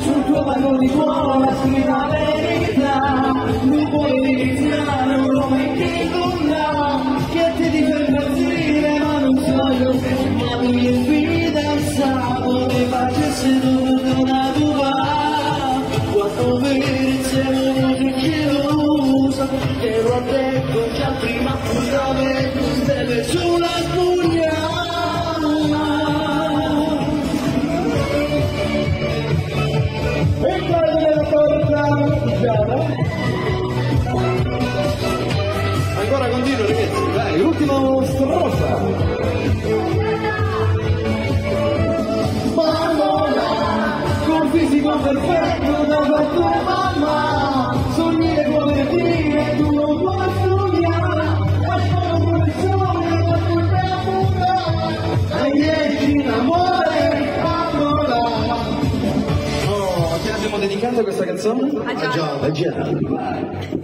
sul tuo vagone di cuore scrivi la verità non puoi iniziare un nome che condava che ti di fermarsi ma non so io se ma mi fidanzato mi facesse dovuto una tua quando vedi se non ti chiusa te l'ho detto già prima appuntamento deve porta Giada Ancora continuo ragazzi, dai, l'ultimo strofa. Bambola, con fisico perfetto da tua mamma, Dedicato questa canzone? A Giada. A Giada.